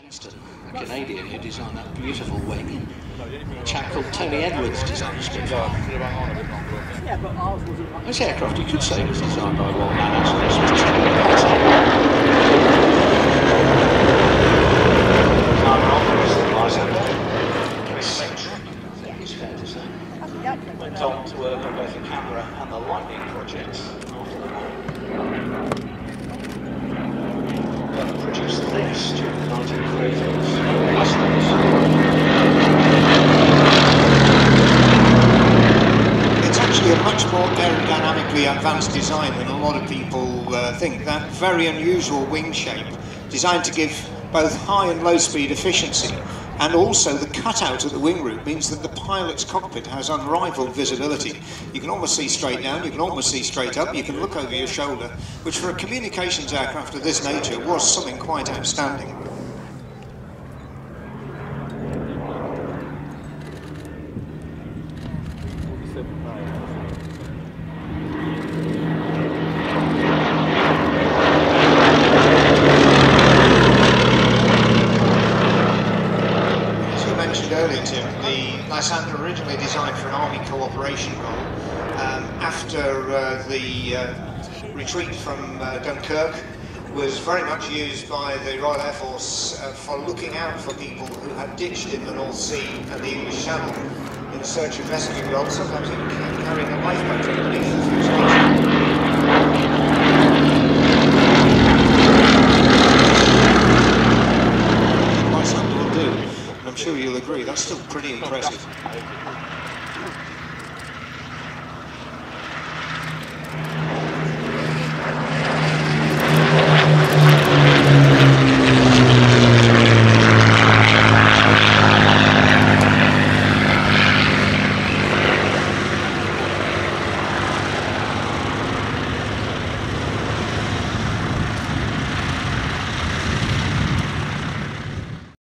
Shenstone, a Canadian who designed that beautiful wing. A chap called Tony Edwards designed ours wasn't This aircraft you could say was designed by. This say. Went on to work on both the Canberra and the lightning projects after the war. It's actually a much more aerodynamically advanced design than a lot of people uh, think. That very unusual wing shape, designed to give both high and low speed efficiency, and also the cutout of the wing root means that the pilot's cockpit has unrivaled visibility. You can almost see straight down, you can almost see straight up, you can look over your shoulder, which for a communications aircraft of this nature was something quite outstanding. Lysander originally designed for an army cooperation role. Um, after uh, the uh, retreat from uh, Dunkirk, was very much used by the Royal Air Force uh, for looking out for people who had ditched in the North Sea and the English Channel in search of rescue roles, sometimes even carrying a lifeboat underneath the and I'm sure you'll agree, that's still pretty impressive.